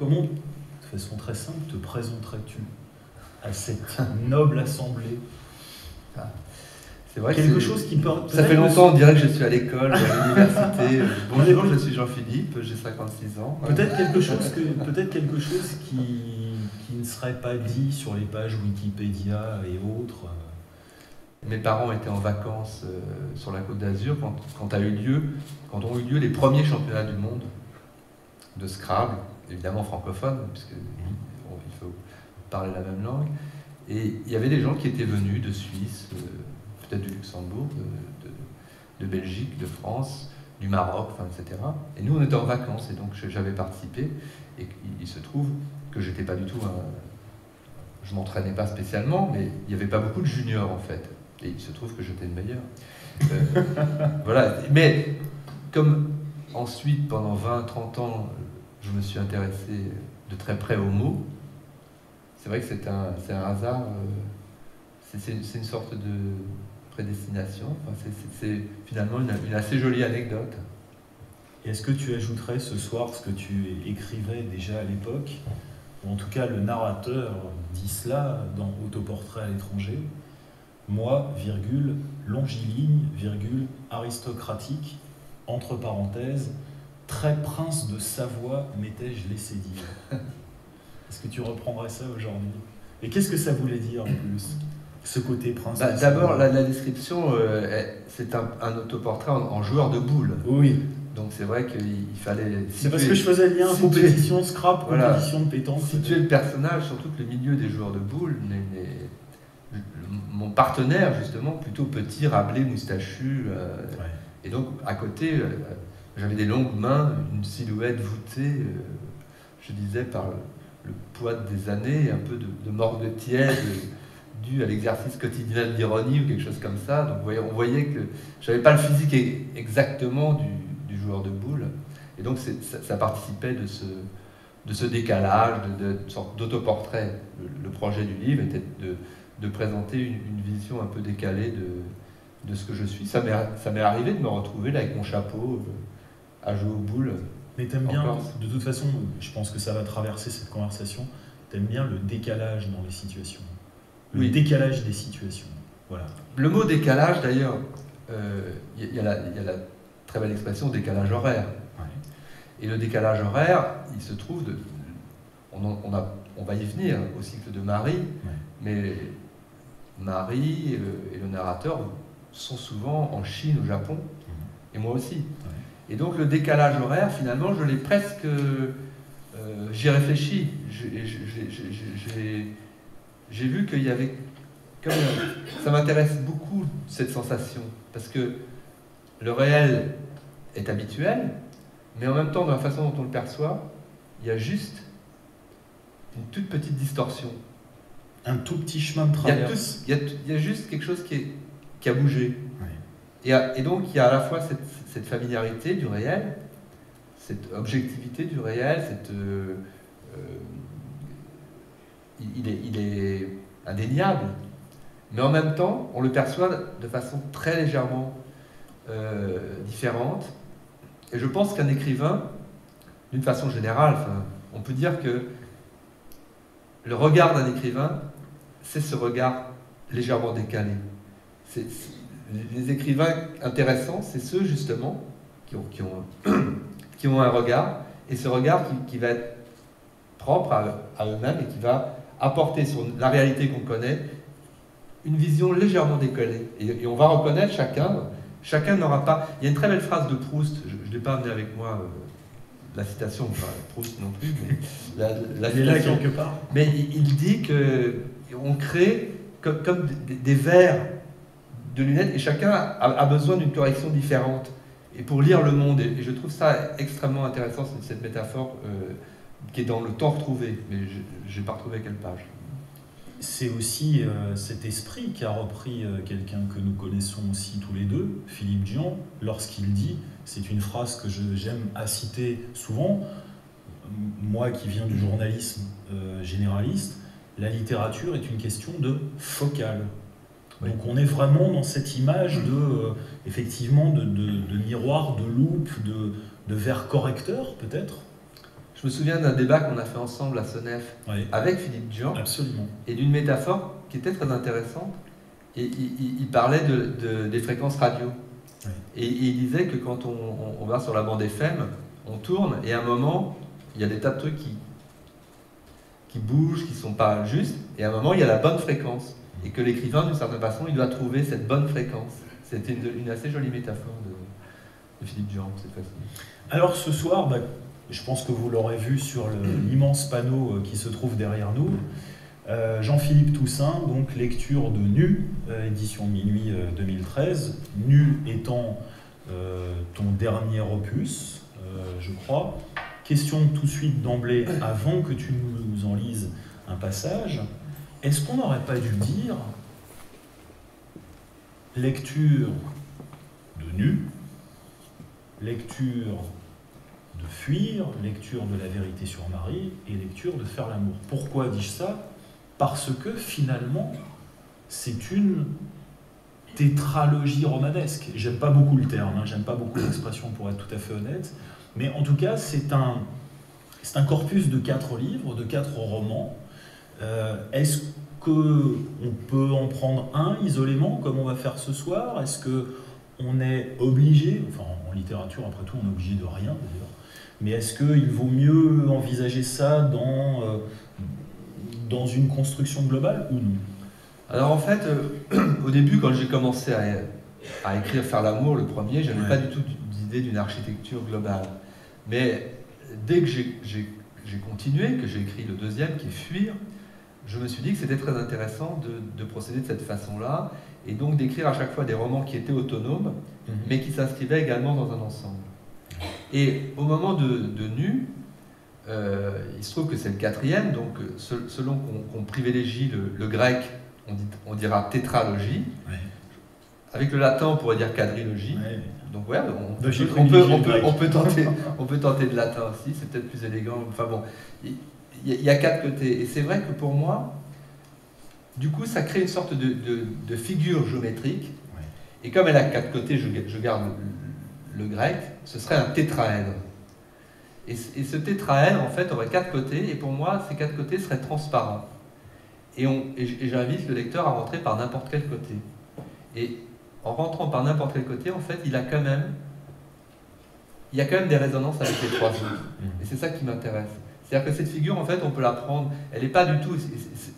comment, de façon très simple, te présenterais-tu à cette noble assemblée C'est vrai Quelque que chose qui peut. ça fait longtemps, on dirait que je suis à l'école, à l'université. Bonjour, je suis Jean-Philippe, j'ai 56 ans. Peut-être quelque chose que peut-être quelque chose qui, qui ne serait pas dit sur les pages Wikipédia et autres. Mes parents étaient en vacances euh, sur la Côte d'Azur quand, quand, a eu lieu, quand ont eu lieu les premiers championnats du monde de Scrabble, évidemment francophone, puisque il faut parler la même langue. Et il y avait des gens qui étaient venus de Suisse, euh, peut-être du Luxembourg, de, Belgique, de France, du Maroc, etc. Et nous, on était en vacances, et donc j'avais participé. Et il se trouve que j'étais pas du tout un... Je m'entraînais pas spécialement, mais il n'y avait pas beaucoup de juniors en fait. Et il se trouve que j'étais le meilleur. Euh, voilà. Mais comme ensuite, pendant 20-30 ans, je me suis intéressé de très près aux mots, c'est vrai que c'est un, un, hasard, euh, c'est une, sorte de prédestination. C'est finalement une, une, assez jolie anecdote. Est-ce que tu ajouterais ce soir ce que tu écrivais déjà à l'époque, ou en tout cas le narrateur dit cela dans Autoportrait à l'étranger moi, virgule, longiligne, virgule, aristocratique, entre parenthèses, très prince de Savoie, m'étais-je laissé dire. Est-ce que tu reprendrais ça aujourd'hui? Et qu'est-ce que ça voulait dire en plus ce côté prince bah, D'abord, la, la, description, euh, c'est un, un, autoportrait en, en, joueur de boules. Oui. Donc c'est vrai qu'il fallait. C'est parce que je faisais le lien situer, compétition scrap, compétition de pétanque. Situer le personnage, surtout que le milieu des joueurs de boules mon partenaire, justement, plutôt petit, rablé, moustachu. Euh, ouais. Et donc, à côté, euh, j'avais des longues mains, une silhouette voûtée, euh, je disais, par le, poids des années, un peu de, de morgue tiède, dû à l'exercice quotidien d'ironie ou quelque chose comme ça. Donc, on voyait que je n'avais pas le physique exactement du, joueur de boule. Et donc, ça, participait de ce, de décalage, de, de, de sorte d'autoportrait. Le, projet du livre était de de présenter une, une, vision un peu décalée de, de ce que je suis. Ça m'est arrivé de me retrouver là avec mon chapeau euh, à jouer aux boules. Mais t'aimes bien, de toute façon, je pense que ça va traverser cette conversation, t'aimes bien le décalage dans les situations. Le oui. décalage des situations. Voilà. Le mot décalage, d'ailleurs, il euh, y, a la très belle expression décalage horaire. Ouais. Et le décalage horaire, il se trouve, de, on, on, a, on va y venir au cycle de Marie, ouais. mais Marie euh, et le narrateur sont souvent en Chine, au Japon, et moi aussi. Ouais. Et donc le décalage horaire, finalement, je l'ai presque... Euh, J'y réfléchi. J'ai vu qu'il y avait... Comme, ça m'intéresse beaucoup, cette sensation, parce que le réel est habituel, mais en même temps, dans la façon dont on le perçoit, il y a juste une toute petite distorsion un tout petit chemin de traverse. Il y a, tout, il y a, il y a juste quelque chose qui, est, qui a bougé. Oui. Et, donc, il y a à la fois cette, familiarité du réel, cette objectivité du réel, cette, euh, euh, il, est, indéniable, mais en même temps, on le perçoit de façon très légèrement euh, différente. Et je pense qu'un écrivain, d'une façon générale, on peut dire que le regard d'un écrivain, c'est ce regard légèrement décalé. Les écrivains intéressants, c'est ceux justement qui ont, qui, ont, qui ont, un regard, et ce regard qui, qui va être propre à, à eux-mêmes et qui va apporter sur la réalité qu'on connaît une vision légèrement décalée. Et, et, on va reconnaître chacun, chacun n'aura pas... Il y a une très belle phrase de Proust, je ne l'ai pas amené avec moi, euh, la citation, enfin Proust non plus, mais la, la citation, là quelque part. Mais il, il dit que on crée comme, comme des, des, verres de lunettes et chacun a, besoin d'une correction différente. Et pour lire le monde, et, je trouve ça extrêmement intéressant, cette métaphore euh, qui est dans le temps retrouvé, mais je n'ai pas retrouvé quelle page. C'est aussi euh, cet esprit qu'a repris euh, quelqu'un que nous connaissons aussi tous les deux, Philippe Dion, lorsqu'il dit, c'est une phrase que j'aime à citer souvent, moi qui viens du journalisme généraliste, la littérature est une question de focale. Donc on est vraiment dans cette image de, euh, effectivement, de, de, de, miroir, de loupe, de, de verre correcteur peut-être Je me souviens d'un débat qu'on a fait ensemble à Senef Oui, avec Philippe Durand absolument. et d'une métaphore qui était très intéressante. Et il, il- il parlait de, de- des fréquences radio. Oui. Et, et il disait que quand on, on- on va sur la bande FM, on tourne et à un moment, il y a des tas de trucs qui, qui bougent, qui sont pas justes. Et à un moment, il y a la bonne fréquence. Et que l'écrivain, d'une certaine façon, il doit trouver cette bonne fréquence. C'était une, assez jolie métaphore de, Philippe Durand, cette fois-ci. Alors ce soir, bah, je pense que vous l'aurez vu sur l'immense panneau euh, qui se trouve derrière nous. Euh, Jean-Philippe Toussaint, donc lecture de Nu, euh, édition minuit euh, 2013. Nu étant ton dernier opus, je crois. Question tout de suite d'emblée, avant que tu nous en lises un passage, est-ce qu'on n'aurait pas dû dire lecture de Nu, lecture de fuir, lecture de la vérité sur Marie et lecture de faire l'amour? Pourquoi dis-je ça? Parce que finalement, c'est une tétralogie romanesque. J'aime pas beaucoup le terme, hein, j'aime pas beaucoup l'expression pour être tout à fait honnête, mais en tout cas, c'est un, c'est un corpus de quatre livres, de quatre romans. Euh, Est-ce que on peut en prendre un isolément, comme on va faire ce soir? Est-ce que on est obligé, enfin en littérature après tout on est obligé de rien d'ailleurs, mais est-ce qu'il vaut mieux envisager ça dans, euh, dans une construction globale ou non? Alors en fait, euh, au début, quand j'ai commencé à, à écrire Faire l'amour, le premier, je n'avais Ouais. pas du tout d'idée d'une architecture globale. Mais dès que j'ai continué, que j'ai écrit le deuxième, qui est Fuir, je me suis dit que c'était très intéressant de, de procéder de cette façon-là, et donc d'écrire à chaque fois des romans qui étaient autonomes, mais qui s'inscrivaient également dans un ensemble. Et au moment de, de Nu, euh, il se trouve que c'est le quatrième, donc euh, se- selon qu'on privilégie le, le grec, on, dit- on dira tétralogie. Avec le latin, on pourrait dire quadrilogie. Donc ouais, peut, peut, on, peut tenter, on peut tenter de latin aussi, c'est peut-être plus élégant. Enfin bon, il y, a quatre côtés. Et c'est vrai que pour moi, du coup, ça crée une sorte de, de- de figure géométrique. Ouais. Et comme elle a quatre côtés, je, je garde le, le grec, ce serait un tétraèdre. Et, ce- et ce tétraèdre, en fait, aurait quatre côtés, et pour moi, ces quatre côtés seraient transparents. Et, j'invite le lecteur à rentrer par n'importe quel côté. Et en rentrant par n'importe quel côté, en fait, il a quand même, il y a quand même des résonances avec les trois autres. Et c'est ça qui m'intéresse. C'est-à-dire que cette figure, en fait, on peut la prendre, elle n'est pas du tout,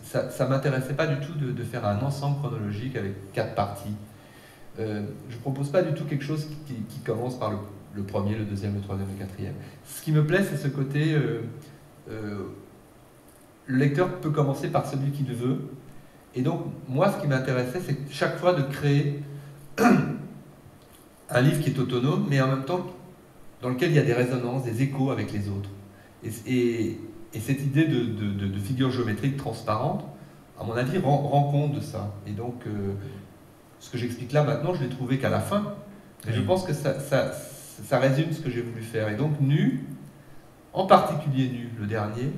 ça, ça m'intéressait pas du tout de, faire un ensemble chronologique avec quatre parties. Euh, je propose pas du tout quelque chose qui, commence par le, le premier, le deuxième, le troisième, le quatrième. Ce qui me plaît, c'est ce côté, euh, euh, le lecteur peut commencer par celui qu'il veut. Et donc, moi, ce qui m'intéressait, c'est chaque fois de créer un livre qui est autonome, mais en même temps dans lequel il y a des résonances, des échos avec les autres. Et, et- et cette idée de, de- de- figure géométrique transparente, à mon avis, rend, rend compte de ça. Et donc, euh, ce que j'explique là maintenant, je l'ai trouvé qu'à la fin. Mais je pense que ça, ça, ça résume ce que j'ai voulu faire. Et donc, Nu, en particulier Nu, le dernier,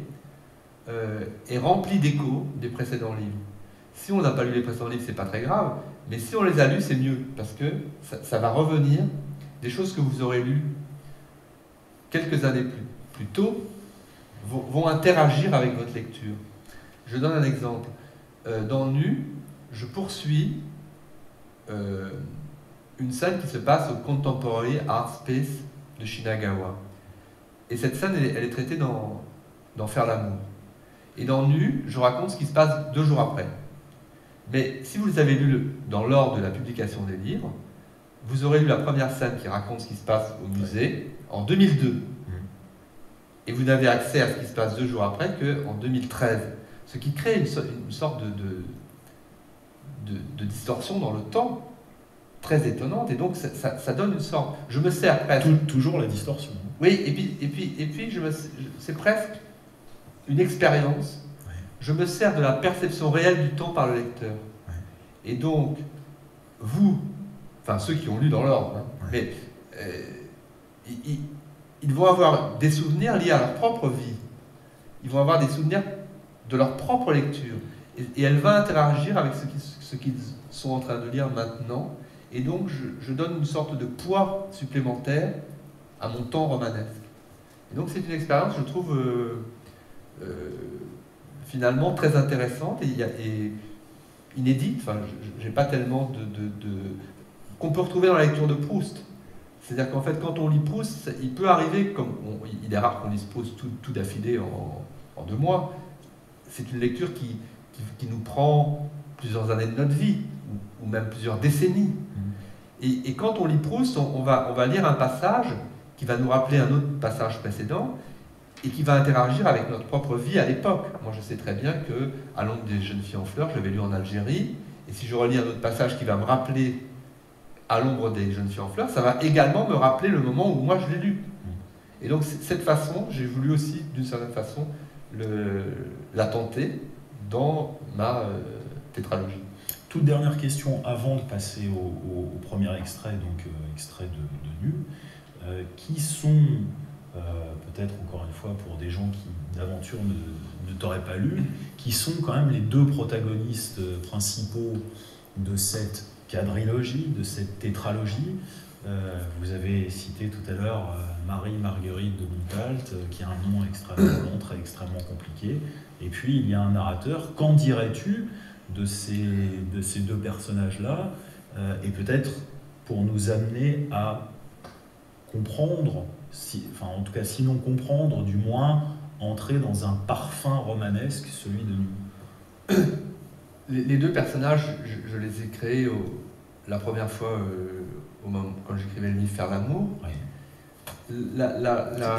euh, est rempli d'échos des précédents livres. Si on n'a pas lu les précédents livres, c'est pas très grave, mais si on les a lus, c'est mieux, parce que ça, ça va revenir des choses que vous aurez lues quelques années plus, plus tôt, vont, vont interagir avec votre lecture. Je donne un exemple. Euh, dans Nu, je poursuis euh, une scène qui se passe au Contemporary Art Space de Shinagawa. Et cette scène, elle, est- elle est traitée dans, dans Faire l'amour. Et dans Nu, je raconte ce qui se passe deux jours après. Mais si vous les avez lus dans l'ordre de la publication des livres, vous aurez lu la première scène qui raconte ce qui se passe au musée en 2002. Et vous n'avez accès à ce qui se passe deux jours après qu'en 2013. Ce qui crée une, so- une sorte de, de, de- de distorsion dans le temps très étonnante. Et donc ça, ça- ça donne une sorte... Je me sers presque... Tout- toujours la distorsion. Oui, et puis, et puis, et puis je me- c'est presque une expérience. Ouais. Je me sers de la perception réelle du temps par le lecteur. Ouais. Et donc, vous, enfin ceux qui ont lu dans l'ordre, hein, Ouais. mais euh, ils vont avoir des souvenirs liés à leur propre vie. Ils vont avoir des souvenirs de leur propre lecture. Et, et elle va interagir avec ce qu'ils sont en train de lire maintenant. Et donc, je, donne une sorte de poids supplémentaire à mon temps romanesque. donc c'est une expérience, je trouve, finalement très intéressante et, et inédite. Enfin, j'ai pas tellement de, qu'on peut retrouver dans la lecture de Proust. C'est-à-dire qu'en fait, quand on lit Proust, il peut arriver, comme il est rare qu'on lise Proust tout, tout d'affilée en, deux mois. C'est une lecture qui, qui, nous prend plusieurs années de notre vie, ou, même plusieurs décennies. Mm. Et, quand on lit Proust, on, va, on va lire un passage qui va nous rappeler un autre passage précédent, et qui va interagir avec notre propre vie à l'époque. Moi, je sais très bien que À l'ombre des jeunes filles en fleurs, je l'avais lu en Algérie, et si je relis un autre passage qui va me rappeler À l'ombre des jeunes filles en fleurs, ça va également me rappeler le moment où moi je l'ai lu. Et donc, cette façon, j'ai voulu aussi, d'une certaine façon, la tenter dans ma euh, tétralogie. Toute dernière question avant de passer au, premier extrait, donc euh, extrait de, de Nu. Euh, qui sont euh, peut-être encore une fois pour des gens qui d'aventure ne, ne t'auraient pas lu, qui sont quand même les deux protagonistes principaux de cette de cette tétralogie. Euh, vous avez cité tout à l'heure euh, Marie-Marguerite de Montalt, qui a un nom extrêmement long, très extrêmement compliqué. Et puis il y a un narrateur. Qu'en dirais-tu de ces, de ces deux personnages-là Et peut-être pour nous amener à comprendre enfin en tout cas sinon comprendre, du moins entrer dans un parfum romanesque, celui de nous? Les, deux personnages, je, les ai créés la première fois euh, au moment, quand j'écrivais le livre Faire l'amour.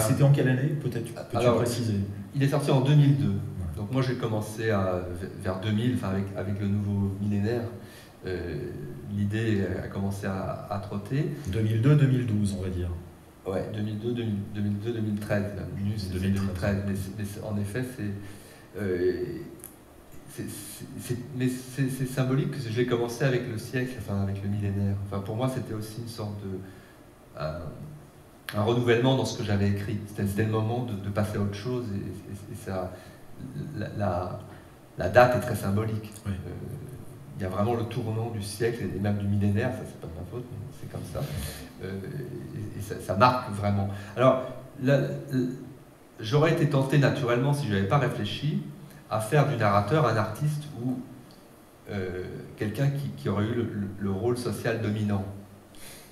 C'était en quelle année Peut-être peux-tu préciser? Il est sorti en 2002. Donc moi j'ai commencé à, vers 2000, enfin avec, avec le nouveau millénaire. Euh, l'idée a commencé à, à trotter. 2002-2012, on va dire. Ouais, 2002, 2002, 2013. 2013. Mais, en effet, euh, c'est. Mais c'est symbolique que j'ai commencé avec le siècle, enfin avec le millénaire. Enfin, pour moi, c'était aussi une sorte de. un renouvellement dans ce que j'avais écrit. C'était le moment de, passer à autre chose et, ça. La, la, date est très symbolique. Euh, il y a vraiment le tournant du siècle et même du millénaire, ça c'est pas de ma faute, c'est comme ça. Euh, et, ça, marque vraiment. Alors, j'aurais été tenté naturellement, si je n'avais pas réfléchi, à faire du narrateur un artiste ou euh, quelqu'un qui, aurait eu le, rôle social dominant.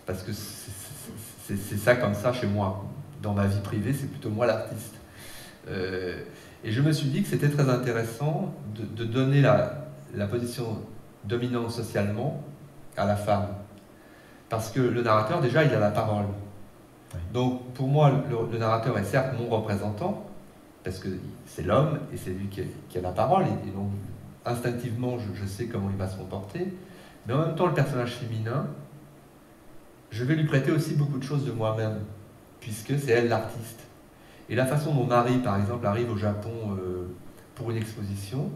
Parce que c'est ça comme ça chez moi. Dans ma vie privée, c'est plutôt moi l'artiste. Euh, et je me suis dit que c'était très intéressant de, donner la, la, position dominante socialement à la femme. Parce que le narrateur, déjà, il a la parole. Donc, pour moi, le, narrateur est certes mon représentant, parce que c'est l'homme et c'est lui qui a, la parole, et, donc instinctivement, je, sais comment il va se comporter. Mais en même temps, le personnage féminin, je vais lui prêter aussi beaucoup de choses de moi-même, puisque c'est elle l'artiste. Et la façon dont Marie, par exemple, arrive au Japon euh, pour une exposition,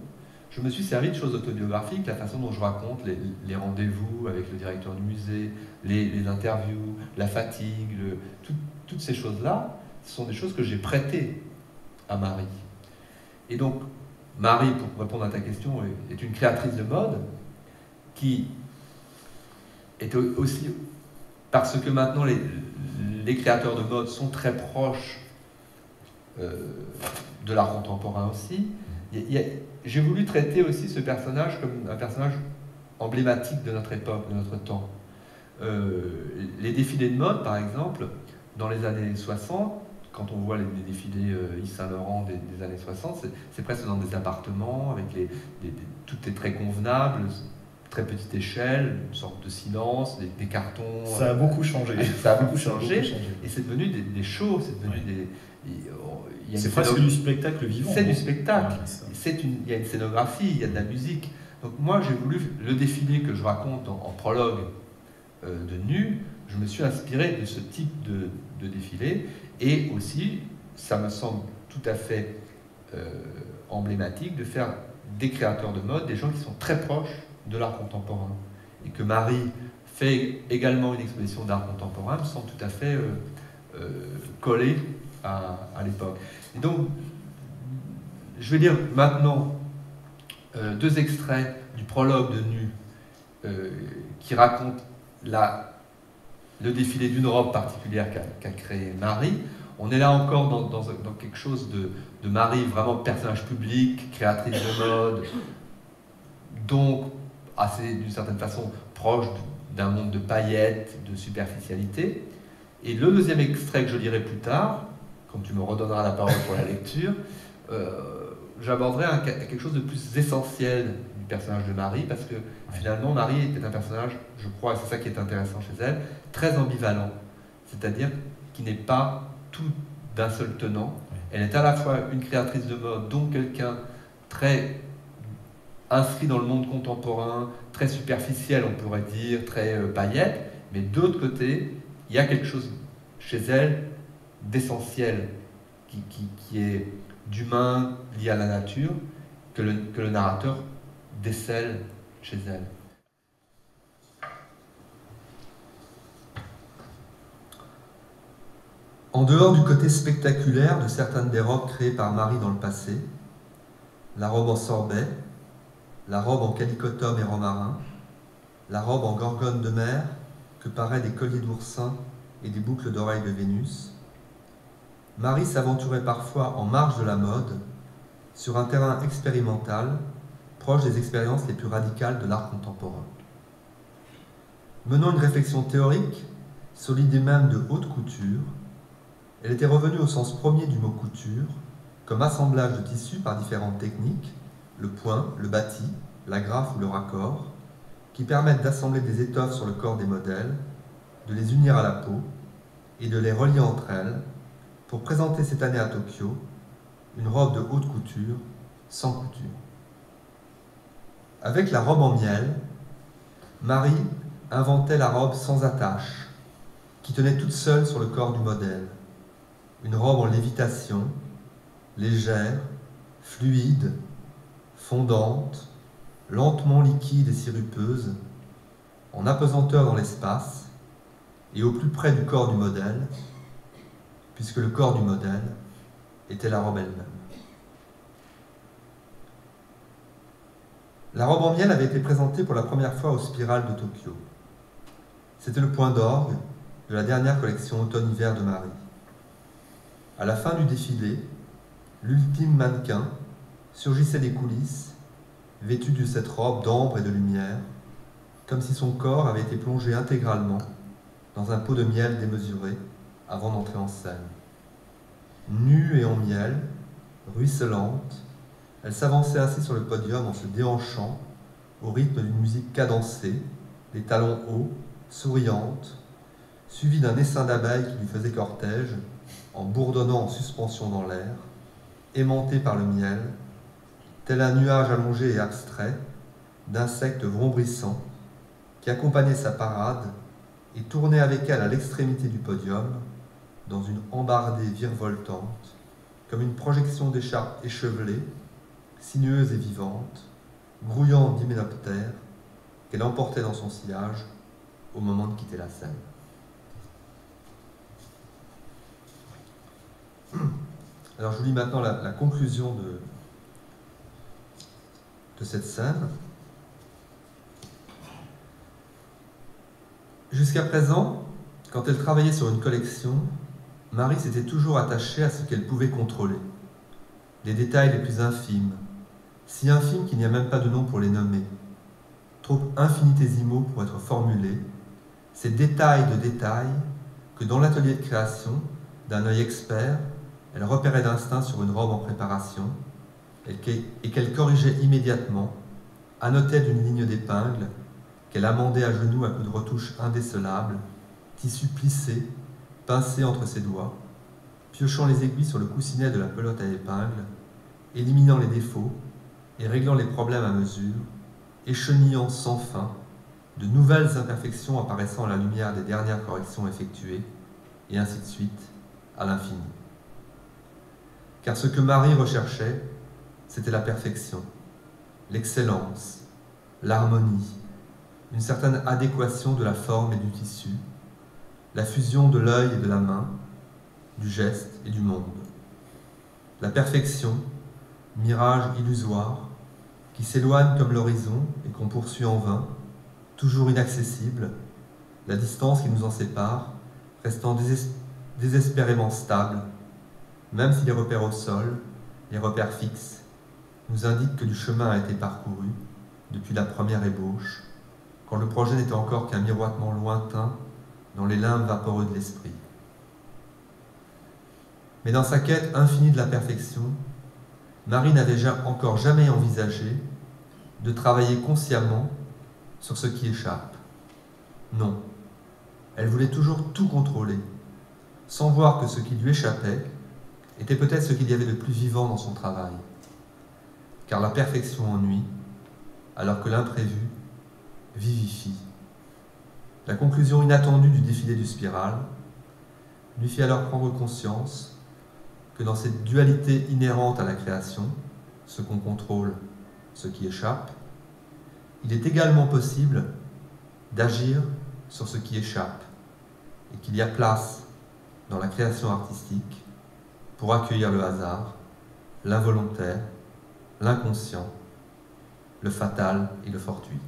je me suis servi de choses autobiographiques, la façon dont je raconte les, rendez-vous avec le directeur du musée, les, interviews, la fatigue, toutes ces choses-là, ce sont des choses que j'ai prêtées à Marie. Et donc, Marie, pour répondre à ta question, est une créatrice de mode qui est aussi, parce que maintenant les, créateurs de mode sont très proches euh, de l'art contemporain aussi, j'ai voulu traiter aussi ce personnage comme un personnage emblématique de notre époque, de notre temps. Euh, les défilés de mode, par exemple, dans les années 60, quand on voit les, défilés euh, Yves Saint Laurent des, années 60, c'est presque dans des appartements, avec les, tout est très convenable, très petite échelle, une sorte de silence, des, cartons. Ça a beaucoup changé. Ça a beaucoup, changé, Et c'est devenu des, shows, c'est devenu des. C'est presque du spectacle vivant. C'est du spectacle. une, il y a une scénographie, il y a de la musique. Donc moi, j'ai voulu le défilé que je raconte en, prologue euh, de Nu, je me suis inspiré de ce type de, défilé. Et aussi, ça me semble tout à fait euh, emblématique de faire des créateurs de mode, des gens qui sont très proches de l'art contemporain. Et que Marie fait également une exposition d'art contemporain me semble tout à fait euh, collé à, à l'époque. Et donc, je vais lire maintenant euh, deux extraits du prologue de Nu euh, qui raconte la, le défilé d'une robe particulière qu'a créé Marie. On est là encore dans, quelque chose de, de, Marie, vraiment personnage public, créatrice de mode, donc assez d'une certaine façon proche d'un monde de paillettes, de superficialité. Et le deuxième extrait que je lirai plus tard, quand tu me redonneras la parole pour la lecture, euh, j'aborderai quelque chose de plus essentiel du personnage de Marie, parce que finalement, Marie était un personnage, je crois, et c'est ça qui est intéressant chez elle, très ambivalent. C'est-à-dire qui n'est pas tout d'un seul tenant. Elle est à la fois une créatrice de mode, donc quelqu'un très inscrit dans le monde contemporain, très superficiel, on pourrait dire, très euh, paillette, mais d'autre côté, il y a quelque chose chez elle d'essentiel, qui, qui, est d'humain lié à la nature, que le, que le narrateur décèle chez elle. En dehors du côté spectaculaire de certaines des robes créées par Marie dans le passé, la robe en sorbet, la robe en calicotum et romarin, la robe en gorgone de mer que paraît des colliers d'oursin et des boucles d'oreilles de Vénus, Marie s'aventurait parfois en marge de la mode, sur un terrain expérimental, proche des expériences les plus radicales de l'art contemporain. Menant une réflexion théorique sur l'idée même de haute couture, elle était revenue au sens premier du mot couture, comme assemblage de tissus par différentes techniques, le point, le bâti, la graffe ou le raccord, qui permettent d'assembler des étoffes sur le corps des modèles, de les unir à la peau et de les relier entre elles pour présenter cette année à Tokyo une robe de haute couture sans couture. Avec la robe en miel, Marie inventait la robe sans attache, qui tenait toute seule sur le corps du modèle. Une robe en lévitation, légère, fluide, fondante, lentement liquide et sirupeuse, en apesanteur dans l'espace et au plus près du corps du modèle, puisque le corps du modèle était la robe elle-même. La robe en miel avait été présentée pour la première fois au Spiral de Tokyo. C'était le point d'orgue de la dernière collection automne-hiver de Marie. À la fin du défilé, l'ultime mannequin surgissait des coulisses, vêtu de cette robe d'ambre et de lumière, comme si son corps avait été plongé intégralement dans un pot de miel démesuré avant d'entrer en scène. Nue et en miel, ruisselante, elle s'avançait ainsi sur le podium en se déhanchant au rythme d'une musique cadencée, les talons hauts, souriante, suivie d'un essaim d'abeilles qui lui faisait cortège, en bourdonnant en suspension dans l'air, aimantée par le miel, tel un nuage allongé et abstrait d'insectes vrombrissants qui accompagnaient sa parade et tournaient avec elle à l'extrémité du podium, dans une embardée virevoltante, comme une projection d'écharpe échevelée sinueuse et vivante, grouillant d'hyménoptères, qu'elle emportait dans son sillage au moment de quitter la scène. Alors je vous lis maintenant la, conclusion de, de cette scène. Jusqu'à présent, quand elle travaillait sur une collection, Marie s'était toujours attachée à ce qu'elle pouvait contrôler, les détails les plus infimes, si infime qu'il n'y a même pas de nom pour les nommer, trop infinitésimaux pour être formulés, ces détails de détails que dans l'atelier de création, d'un œil expert, elle repérait d'instinct sur une robe en préparation, et qu'elle corrigeait immédiatement, annotait d'une ligne d'épingle, qu'elle amendait à genoux à coups de retouches indécelables, tissu plissé, pincé entre ses doigts, piochant les aiguilles sur le coussinet de la pelote à épingle, éliminant les défauts, et réglant les problèmes à mesure, échenillant sans fin de nouvelles imperfections apparaissant à la lumière des dernières corrections effectuées, et ainsi de suite, à l'infini. Car ce que Marie recherchait, c'était la perfection, l'excellence, l'harmonie, une certaine adéquation de la forme et du tissu, la fusion de l'œil et de la main, du geste et du monde. La perfection, mirage illusoire, qui s'éloigne comme l'horizon et qu'on poursuit en vain, toujours inaccessible, la distance qui nous en sépare restant désespérément stable même si les repères au sol, les repères fixes, nous indiquent que du chemin a été parcouru depuis la première ébauche, quand le projet n'était encore qu'un miroitement lointain dans les limbes vaporeux de l'esprit. Mais dans sa quête infinie de la perfection, Marie n'avait encore jamais envisagé de travailler consciemment sur ce qui échappe. Non, elle voulait toujours tout contrôler, sans voir que ce qui lui échappait était peut-être ce qu'il y avait de plus vivant dans son travail. Car la perfection ennuie, alors que l'imprévu vivifie. La conclusion inattendue du défilé du spiral lui fit alors prendre conscience que dans cette dualité inhérente à la création, ce qu'on contrôle, ce qui échappe, il est également possible d'agir sur ce qui échappe et qu'il y a place dans la création artistique pour accueillir le hasard, l'involontaire, l'inconscient, le fatal et le fortuit.